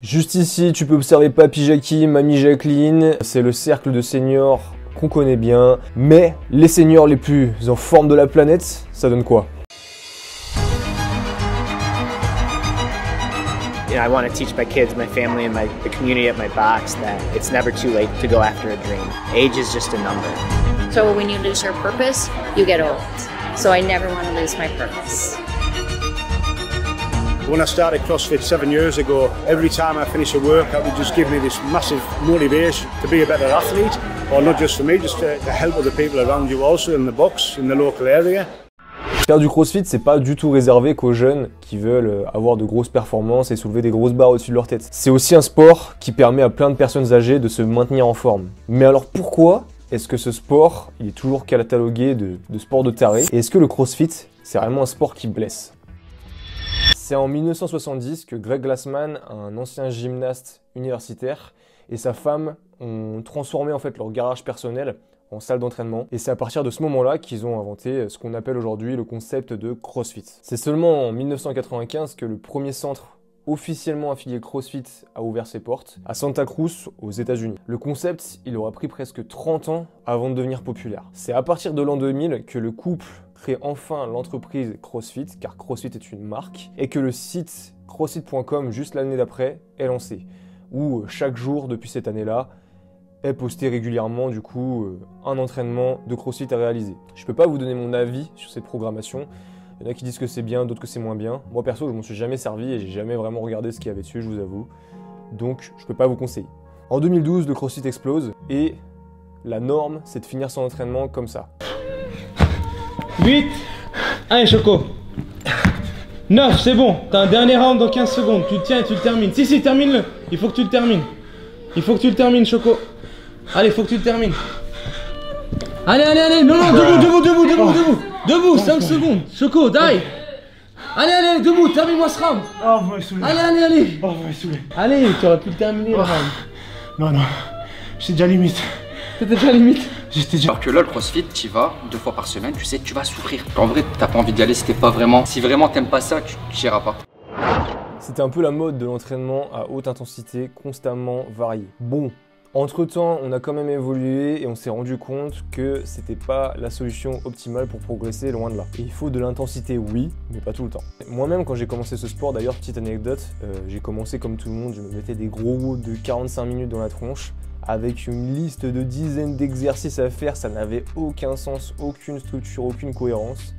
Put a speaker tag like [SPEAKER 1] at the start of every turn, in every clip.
[SPEAKER 1] Juste ici, tu peux observer Papy Jackie, Mamie Jacqueline. C'est le cercle de seniors qu'on connaît bien. Mais les seniors les plus en forme de la planète, ça donne quoi?
[SPEAKER 2] You know, I want to teach my kids, my family, and my, the community at my box that it's never too late to go after a dream. Age is just a number.
[SPEAKER 3] So when you lose your purpose, you get old. So I never want to lose my purpose.
[SPEAKER 4] When I started CrossFit seven years ago, every time I finish a workout, it just give me this massive motivation to be a better athlete, or not just for me, just to, to help other people around you also in the box, in the local area.
[SPEAKER 1] Faire du crossfit, c'est pas du tout réservé qu'aux jeunes qui veulent avoir de grosses performances et soulever des grosses barres au-dessus de leur tête. C'est aussi un sport qui permet à plein de personnes âgées de se maintenir en forme. Mais alors pourquoi est-ce que ce sport, il est toujours catalogué de, de sport de taré? Et est-ce que le crossfit, c'est vraiment un sport qui blesse? C'est en 1970 que Greg Glassman, un ancien gymnaste universitaire, et sa femme ont transformé en fait leur garage personnel en salle d'entraînement. Et c'est à partir de ce moment-là qu'ils ont inventé ce qu'on appelle aujourd'hui le concept de CrossFit. C'est seulement en 1995 que le premier centre officiellement affilié CrossFit a ouvert ses portes à Santa Cruz aux États-Unis. Le concept, il aura pris presque 30 ans avant de devenir populaire. C'est à partir de l'an 2000 que le couple crée enfin l'entreprise CrossFit, car CrossFit est une marque, et que le site crossfit.com, juste l'année d'après, est lancé, où chaque jour depuis cette année-là, est posté régulièrement du coup euh, un entraînement de CrossFit à réaliser. Je ne peux pas vous donner mon avis sur cette programmation, il y en a qui disent que c'est bien, d'autres que c'est moins bien. Moi perso, je m'en suis jamais servi et j'ai jamais vraiment regardé ce qu'il y avait dessus, je vous avoue. Donc, je peux pas vous conseiller. En 2012, le CrossFit explose et la norme, c'est de finir son entraînement comme ça.
[SPEAKER 5] 8. Allez, Choco. 9, c'est bon. T'as un dernier round dans 15 secondes. Tu le tiens et tu le termines. Si, si, termine-le. Il faut que tu le termines. Il faut que tu le termines, Choco. Allez, il faut que tu le termines. Allez, allez, allez. Non, non, debout, debout, debout, debout, debout. Debout, 5 secondes. Choco, die. Allez, allez, debout, termine-moi ce round.
[SPEAKER 4] Oh, vous m'avez saoulé.
[SPEAKER 5] Allez, allez, allez.
[SPEAKER 4] Oh, vous m'avez saoulé.
[SPEAKER 5] Allez, tu aurais pu le terminer le round.
[SPEAKER 4] Non, non. J'étais déjà limite.
[SPEAKER 5] T'étais déjà limite?
[SPEAKER 4] J'étais déjà.
[SPEAKER 6] Alors que là, le crossfit, tu y vas deux fois par semaine, tu sais que tu vas souffrir. En vrai, t'as pas envie d'y aller si t'es pas vraiment. Si vraiment t'aimes pas ça, tu n'iras pas.
[SPEAKER 1] C'était un peu la mode de l'entraînement à haute intensité, constamment varié. Bon, entre temps, on a quand même évolué et on s'est rendu compte que c'était pas la solution optimale pour progresser, loin de là. Et il faut de l'intensité, oui, mais pas tout le temps. Moi-même, quand j'ai commencé ce sport, d'ailleurs, petite anecdote, euh, j'ai commencé comme tout le monde, je me mettais des gros de 45 minutes dans la tronche avec une liste de dizaines d'exercices à faire, ça n'avait aucun sens, aucune structure, aucune cohérence.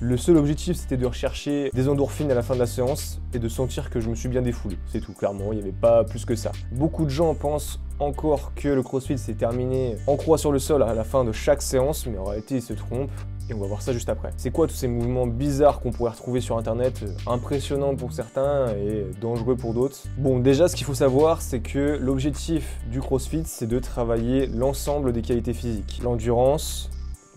[SPEAKER 1] Le seul objectif, c'était de rechercher des endorphines à la fin de la séance et de sentir que je me suis bien défoulé. C'est tout, clairement, il n'y avait pas plus que ça. Beaucoup de gens pensent encore que le crossfit s'est terminé en croix sur le sol à la fin de chaque séance, mais en réalité, ils se trompent. Et on va voir ça juste après. C'est quoi tous ces mouvements bizarres qu'on pourrait retrouver sur internet, euh, impressionnants pour certains et dangereux pour d'autres? Bon, déjà, ce qu'il faut savoir, c'est que l'objectif du crossfit, c'est de travailler l'ensemble des qualités physiques l'endurance,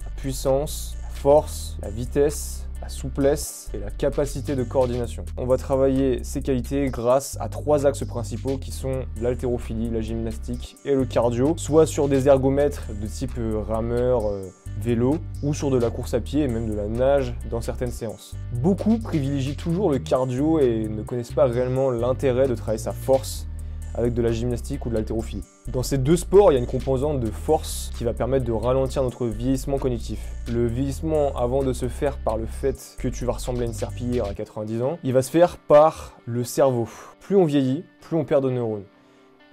[SPEAKER 1] la puissance, la force, la vitesse, la souplesse et la capacité de coordination. On va travailler ces qualités grâce à trois axes principaux qui sont l'haltérophilie, la gymnastique et le cardio, soit sur des ergomètres de type euh, rameur, euh, vélo ou sur de la course à pied et même de la nage dans certaines séances. Beaucoup privilégient toujours le cardio et ne connaissent pas réellement l'intérêt de travailler sa force avec de la gymnastique ou de l'haltérophilie. Dans ces deux sports, il y a une composante de force qui va permettre de ralentir notre vieillissement cognitif. Le vieillissement, avant de se faire par le fait que tu vas ressembler à une serpillière à 90 ans, il va se faire par le cerveau. Plus on vieillit, plus on perd de neurones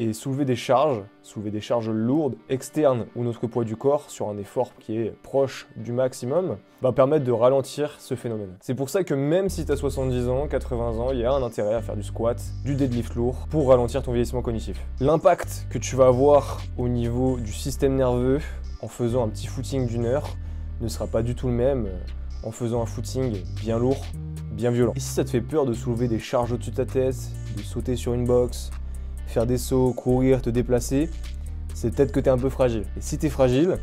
[SPEAKER 1] et soulever des charges, soulever des charges lourdes, externes ou notre poids du corps sur un effort qui est proche du maximum, va permettre de ralentir ce phénomène. C'est pour ça que même si tu as 70 ans, 80 ans, il y a un intérêt à faire du squat, du deadlift lourd pour ralentir ton vieillissement cognitif. L'impact que tu vas avoir au niveau du système nerveux en faisant un petit footing d'une heure ne sera pas du tout le même en faisant un footing bien lourd, bien violent. Et si ça te fait peur de soulever des charges au-dessus de ta tête, de sauter sur une box, faire des sauts, courir, te déplacer, c'est peut-être que tu es un peu fragile. Et si tu es fragile,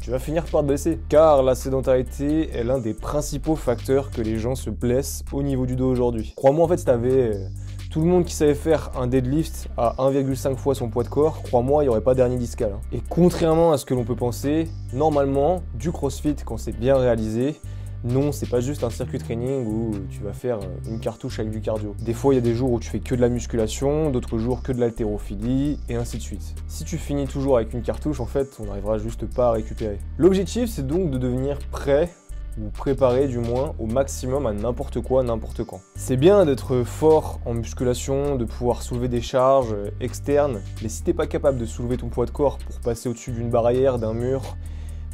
[SPEAKER 1] tu vas finir par te blesser. Car la sédentarité est l'un des principaux facteurs que les gens se blessent au niveau du dos aujourd'hui. Crois-moi, en fait, si t'avais euh, tout le monde qui savait faire un deadlift à 1,5 fois son poids de corps, crois-moi, il n'y aurait pas dernier discal. Hein. Et contrairement à ce que l'on peut penser, normalement, du crossfit, quand c'est bien réalisé, Non, c'est pas juste un circuit training où tu vas faire euh, une cartouche avec du cardio. Des fois, il y a des jours où tu fais que de la musculation, d'autres jours que de l'haltérophilie, et ainsi de suite. Si tu finis toujours avec une cartouche, en fait, on n'arrivera juste pas à récupérer. L'objectif, c'est donc de devenir prêt ou préparer du moins au maximum à n'importe quoi, n'importe quand. C'est bien d'être fort en musculation, de pouvoir soulever des charges externes, mais si t'es pas capable de soulever ton poids de corps pour passer au-dessus d'une barrière, d'un mur,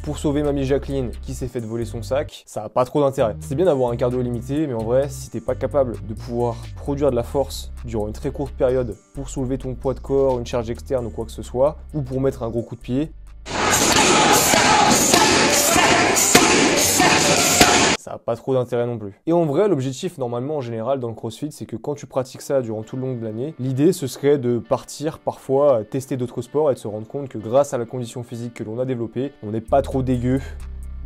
[SPEAKER 1] pour sauver mamie Jacqueline qui s'est fait voler son sac, ça a pas trop d'intérêt. C'est bien d'avoir un cardio limité, mais en vrai, si t'es pas capable de pouvoir produire de la force durant une très courte période pour soulever ton poids de corps, une charge externe ou quoi que ce soit, ou pour mettre un gros coup de pied, ça n'a pas trop d'intérêt non plus. Et en vrai, l'objectif normalement en général dans le crossfit, c'est que quand tu pratiques ça durant tout le long de l'année, l'idée ce serait de partir parfois tester d'autres sports et de se rendre compte que grâce à la condition physique que l'on a développée, on n'est pas trop dégueu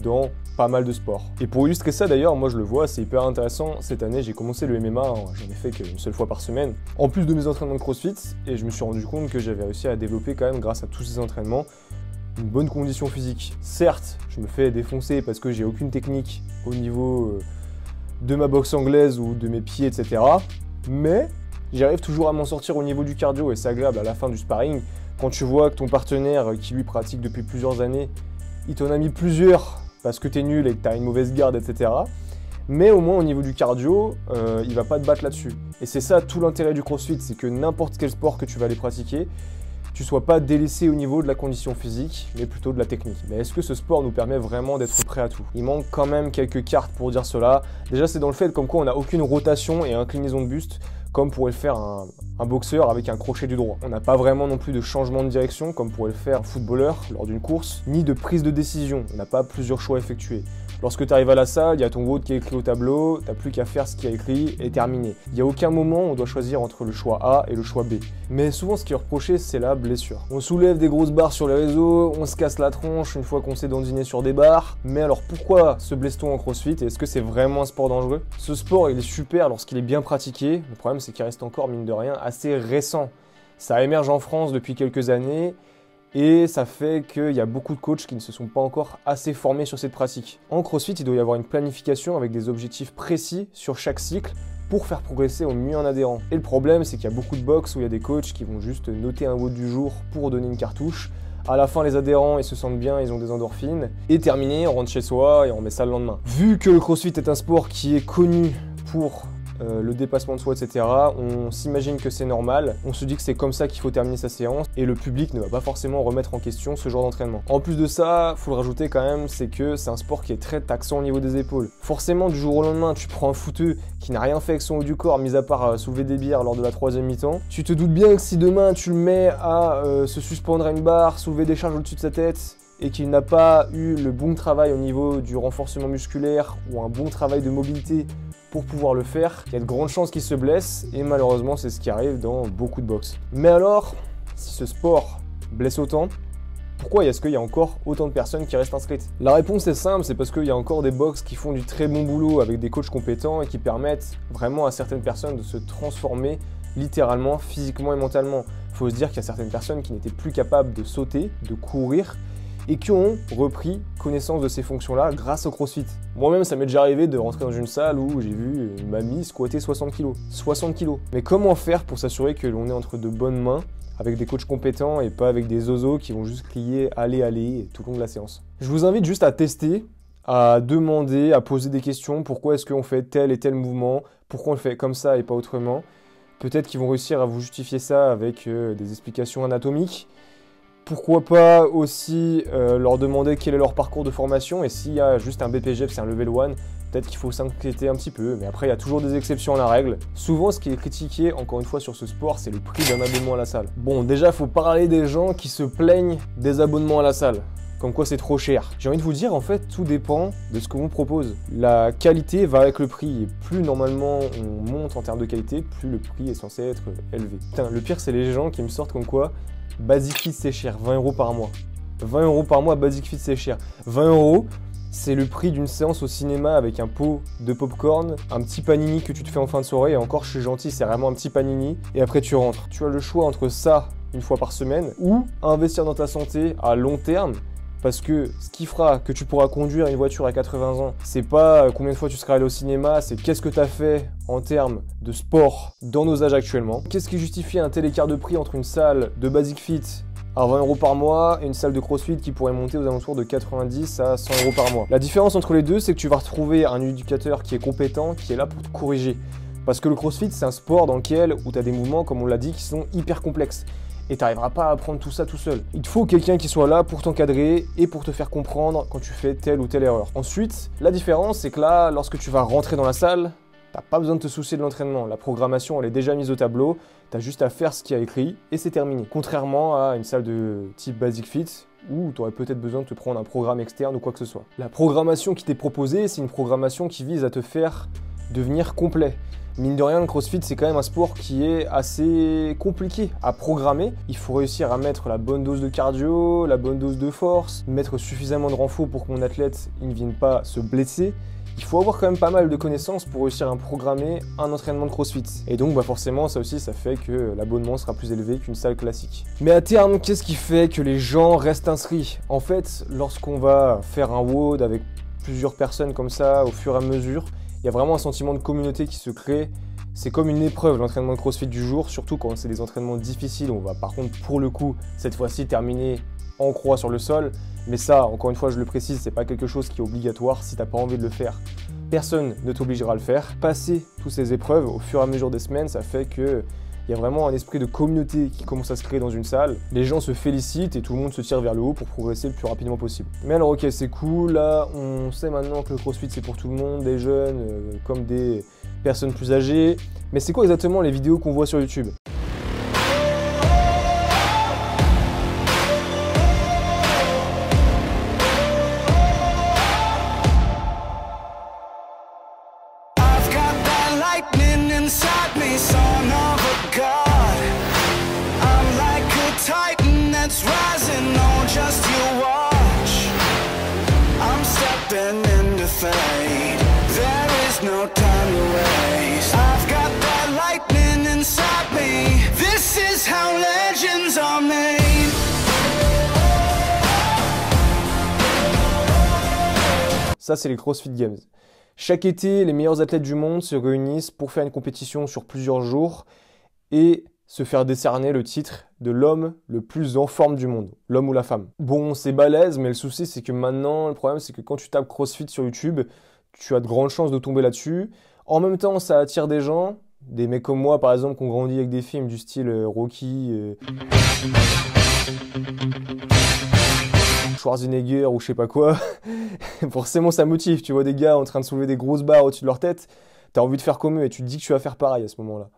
[SPEAKER 1] dans pas mal de sports. Et pour illustrer ça d'ailleurs, moi je le vois, c'est hyper intéressant. Cette année, j'ai commencé le MMA, hein. j'en ai fait qu'une seule fois par semaine, en plus de mes entraînements de CrossFit, et je me suis rendu compte que j'avais réussi à développer quand même grâce à tous ces entraînements une bonne condition physique. Certes, je me fais défoncer parce que j'ai aucune technique au niveau euh, de ma boxe anglaise ou de mes pieds, etc. Mais j'arrive toujours à m'en sortir au niveau du cardio et c'est agréable à la fin du sparring. Quand tu vois que ton partenaire qui lui pratique depuis plusieurs années, il t'en a mis plusieurs parce que t'es nul et que t'as une mauvaise garde, etc. Mais au moins au niveau du cardio, euh, il va pas te battre là-dessus. Et c'est ça tout l'intérêt du crossfit, c'est que n'importe quel sport que tu vas aller pratiquer, tu sois pas délaissé au niveau de la condition physique, mais plutôt de la technique. Mais est-ce que ce sport nous permet vraiment d'être prêt à tout? Il manque quand même quelques cartes pour dire cela. Déjà, c'est dans le fait comme quoi on n'a aucune rotation et inclinaison de buste comme pourrait le faire un, un, boxeur avec un crochet du droit. On n'a pas vraiment non plus de changement de direction comme pourrait le faire un footballeur lors d'une course, ni de prise de décision. On n'a pas plusieurs choix effectués. Lorsque tu arrives à la salle, il y a ton vote qui est écrit au tableau, t'as plus qu'à faire ce qui est écrit et terminé. Il n'y a aucun moment où on doit choisir entre le choix A et le choix B. Mais souvent, ce qui est reproché, c'est la blessure. On soulève des grosses barres sur les réseaux, on se casse la tronche une fois qu'on s'est dandiner sur des barres. Mais alors pourquoi se blesse-t-on en crossfit et est-ce que c'est vraiment un sport dangereux? Ce sport, il est super lorsqu'il est bien pratiqué. Le problème, c'est qu'il reste encore, mine de rien, assez récent. Ça émerge en France depuis quelques années et ça fait qu'il y a beaucoup de coachs qui ne se sont pas encore assez formés sur cette pratique. En CrossFit, il doit y avoir une planification avec des objectifs précis sur chaque cycle pour faire progresser au mieux un adhérent. Et le problème, c'est qu'il y a beaucoup de box où il y a des coachs qui vont juste noter un vote du jour pour donner une cartouche. À la fin, les adhérents, ils se sentent bien, ils ont des endorphines. Et terminé, on rentre chez soi et on met ça le lendemain. Vu que le CrossFit est un sport qui est connu pour euh, le dépassement de soi, etc. On s'imagine que c'est normal, on se dit que c'est comme ça qu'il faut terminer sa séance, et le public ne va pas forcément remettre en question ce genre d'entraînement. En plus de ça, faut le rajouter quand même, c'est que c'est un sport qui est très taxant au niveau des épaules. Forcément, du jour au lendemain, tu prends un fouteux qui n'a rien fait avec son haut du corps, mis à part euh, soulever des bières lors de la troisième mi-temps. Tu te doutes bien que si demain tu le mets à euh, se suspendre à une barre, soulever des charges au-dessus de sa tête, et qu'il n'a pas eu le bon travail au niveau du renforcement musculaire ou un bon travail de mobilité pour pouvoir le faire, il y a de grandes chances qu'il se blesse et malheureusement c'est ce qui arrive dans beaucoup de boxe. Mais alors, si ce sport blesse autant, pourquoi est-ce qu'il y a encore autant de personnes qui restent inscrites? La réponse est simple, c'est parce qu'il y a encore des box qui font du très bon boulot avec des coachs compétents et qui permettent vraiment à certaines personnes de se transformer littéralement, physiquement et mentalement. Il faut se dire qu'il y a certaines personnes qui n'étaient plus capables de sauter, de courir, et qui ont repris connaissance de ces fonctions-là grâce au crossfit. Moi-même, ça m'est déjà arrivé de rentrer dans une salle où j'ai vu une mamie squatter 60 kg. 60 kg. Mais comment faire pour s'assurer que l'on est entre de bonnes mains avec des coachs compétents et pas avec des oiseaux qui vont juste crier allez, allez tout le long de la séance? Je vous invite juste à tester, à demander, à poser des questions. Pourquoi est-ce qu'on fait tel et tel mouvement? Pourquoi on le fait comme ça et pas autrement? Peut-être qu'ils vont réussir à vous justifier ça avec euh, des explications anatomiques pourquoi pas aussi euh, leur demander quel est leur parcours de formation et s'il y a juste un BPGF, c'est un level 1, peut-être qu'il faut s'inquiéter un petit peu, mais après il y a toujours des exceptions à la règle. Souvent ce qui est critiqué, encore une fois sur ce sport, c'est le prix d'un abonnement à la salle. Bon déjà il faut parler des gens qui se plaignent des abonnements à la salle. Comme quoi c'est trop cher. J'ai envie de vous dire, en fait, tout dépend de ce qu'on vous propose. La qualité va avec le prix. Et plus normalement on monte en termes de qualité, plus le prix est censé être élevé. Putain, le pire, c'est les gens qui me sortent comme quoi Basic Fit c'est cher, 20 euros par mois. 20 euros par mois, Basic Fit c'est cher. 20 euros, c'est le prix d'une séance au cinéma avec un pot de popcorn, un petit panini que tu te fais en fin de soirée, et encore je suis gentil, c'est vraiment un petit panini, et après tu rentres. Tu as le choix entre ça une fois par semaine ou investir dans ta santé à long terme Parce que ce qui fera que tu pourras conduire une voiture à 80 ans, c'est pas combien de fois tu seras allé au cinéma, c'est qu'est-ce que tu as fait en termes de sport dans nos âges actuellement. Qu'est-ce qui justifie un tel écart de prix entre une salle de Basic Fit à 20 euros par mois et une salle de CrossFit qui pourrait monter aux alentours de 90 à 100 euros par mois? La différence entre les deux, c'est que tu vas retrouver un éducateur qui est compétent, qui est là pour te corriger. Parce que le CrossFit, c'est un sport dans lequel où tu as des mouvements, comme on l'a dit, qui sont hyper complexes. Et tu n'arriveras pas à apprendre tout ça tout seul. Il te faut quelqu'un qui soit là pour t'encadrer et pour te faire comprendre quand tu fais telle ou telle erreur. Ensuite, la différence, c'est que là, lorsque tu vas rentrer dans la salle, T'as pas besoin de te soucier de l'entraînement. La programmation, elle est déjà mise au tableau. T'as juste à faire ce qui a écrit et c'est terminé. Contrairement à une salle de type Basic Fit où tu aurais peut-être besoin de te prendre un programme externe ou quoi que ce soit. La programmation qui t'est proposée, c'est une programmation qui vise à te faire devenir complet. Mine de rien, le CrossFit, c'est quand même un sport qui est assez compliqué à programmer. Il faut réussir à mettre la bonne dose de cardio, la bonne dose de force, mettre suffisamment de renfort pour que mon athlète ne vienne pas se blesser il faut avoir quand même pas mal de connaissances pour réussir à programmer un entraînement de CrossFit. Et donc bah forcément ça aussi ça fait que l'abonnement sera plus élevé qu'une salle classique. Mais à terme, qu'est-ce qui fait que les gens restent inscrits? En fait, lorsqu'on va faire un WOD avec plusieurs personnes comme ça au fur et à mesure, il y a vraiment un sentiment de communauté qui se crée. C'est comme une épreuve l'entraînement de CrossFit du jour, surtout quand c'est des entraînements difficiles. On va par contre pour le coup cette fois-ci terminer en croix sur le sol. Mais ça, encore une fois, je le précise, c'est pas quelque chose qui est obligatoire si t'as pas envie de le faire. Personne ne t'obligera à le faire. Passer toutes ces épreuves au fur et à mesure des semaines, ça fait que il y a vraiment un esprit de communauté qui commence à se créer dans une salle. Les gens se félicitent et tout le monde se tire vers le haut pour progresser le plus rapidement possible. Mais alors ok, c'est cool, là on sait maintenant que le CrossFit c'est pour tout le monde, des jeunes euh, comme des personnes plus âgées. Mais c'est quoi exactement les vidéos qu'on voit sur YouTube? Ça, c'est les CrossFit Games. Chaque été, les meilleurs athlètes du monde se réunissent pour faire une compétition sur plusieurs jours et se faire décerner le titre de l'homme le plus en forme du monde, l'homme ou la femme. Bon, c'est balèze, mais le souci, c'est que maintenant, le problème, c'est que quand tu tapes CrossFit sur YouTube, tu as de grandes chances de tomber là-dessus. En même temps, ça attire des gens, des mecs comme moi, par exemple, qui ont grandi avec des films du style euh, Rocky. Euh, Schwarzenegger ou je sais pas quoi, forcément ça motive. Tu vois des gars en train de soulever des grosses barres au-dessus de leur tête, t'as envie de faire comme eux et tu te dis que tu vas faire pareil à ce moment-là.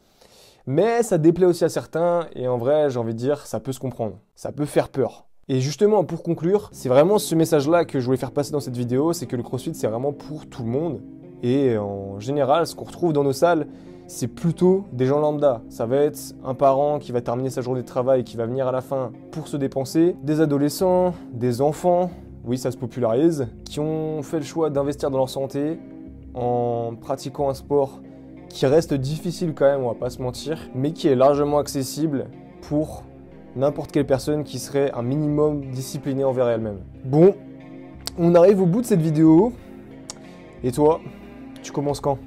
[SPEAKER 1] Mais ça déplaît aussi à certains et en vrai, j'ai envie de dire, ça peut se comprendre. Ça peut faire peur. Et justement, pour conclure, c'est vraiment ce message-là que je voulais faire passer dans cette vidéo, c'est que le CrossFit, c'est vraiment pour tout le monde. Et en général, ce qu'on retrouve dans nos salles, c'est plutôt des gens lambda. Ça va être un parent qui va terminer sa journée de travail et qui va venir à la fin pour se dépenser, des adolescents, des enfants, oui ça se popularise, qui ont fait le choix d'investir dans leur santé en pratiquant un sport qui reste difficile quand même, on va pas se mentir, mais qui est largement accessible pour n'importe quelle personne qui serait un minimum disciplinée envers elle-même. Bon, on arrive au bout de cette vidéo. Et toi, tu commences quand?